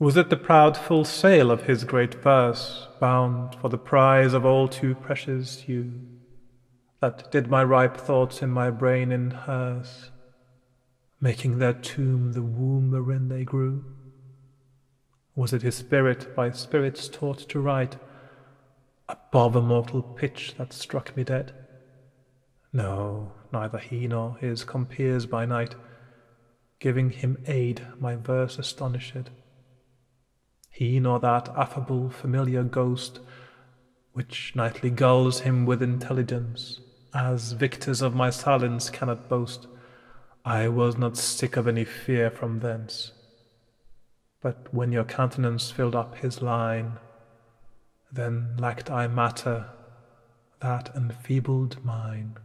Was it the proud full sail of his great verse, bound for the prize of all too precious hue, that did my ripe thoughts in my brain inhearse, making their tomb the womb wherein they grew? Was it his spirit by spirits taught to write above a mortal pitch that struck me dead? No, neither he nor his compeers by night, giving him aid, my verse astonished he nor that affable familiar ghost which nightly gulls him with intelligence, as victors of my silence cannot boast, I was not sick of any fear from thence. But when your countenance filled up his line, then lacked I matter, that enfeebled mine.